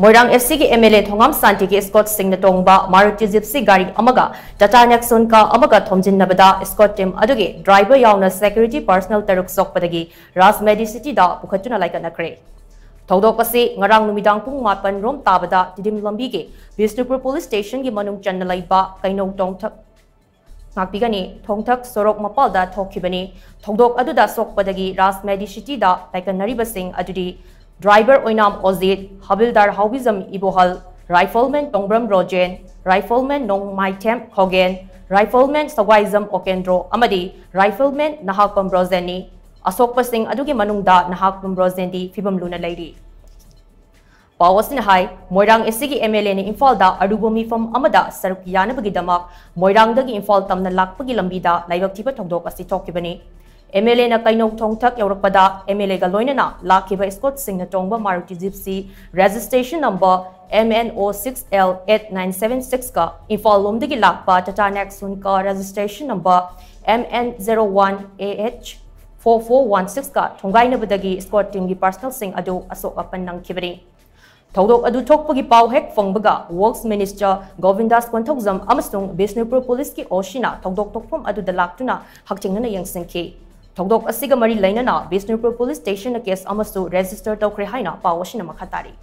मोरंग F C की M L A थोम सान्ति की स्कॉट सिंह टोब मारुति जीपसी गाड़ी टाटा नेक्सोन का थोजिबद स्कॉट टीम अगर ड्राइवर यौन सेक्यूरीटी पर्सनल तरुक चौपदगीज मेडिसीटी पुखचुन लाइकनखे थौदपसीदांग पुंग मापन रोम ताब तिदीम लंबी के विष्णुपुर पुलिस स्टेशन की मनु चन कौपी थोथक सोरक मपाल थोखीबनी थोदपद चौपदगीज मेडिसीटी लाइकनरीबी hawizam ibohal rifleman tongbram rojen rifleman nong maitem hogen rifleman sawaizam okendro amadi rifleman nahakpam brozeni asok pasing adugi manungda nahakpam brozendi fibam luna leiri पावसन हाई मोरंग एसिगी एमएलए ने इम्फाल दा अरुबोमी फम अमदा सरुक यानबगी मोरंग दगी इम्फाल तमना लाकपगी लंबीदा लाइबक थिबा असि थोकिबनी Maruti Gypsy registration number MNO6L8976 ka Imphal lomdagi lakpa Tata Nexon ka registration number MN01AH4416 ka thongai na badagi Scott team gi personal sing adu asok apan nang kibari Thaudok adu thokpagi pau hek fangbaga Works Minister Govindas Kwanthokzam amasung Bisnupur Police ki Oshina thaudok tokpom adu dalaktuna hakchingna na yangsingki ꯊꯧꯗꯣꯛ ꯑꯁꯤꯒ ꯃꯔꯤ ꯂꯩꯅꯅ Bishnupur police ꯁ꯭ꯇꯦꯁꯟꯅ case ꯑꯃꯁꯨ register ꯇꯧꯈ꯭ꯔꯦ ꯍꯥꯏꯅ ꯄꯥꯎ ꯑꯁꯤꯅ ꯃꯈꯥ ꯇꯥꯔꯤ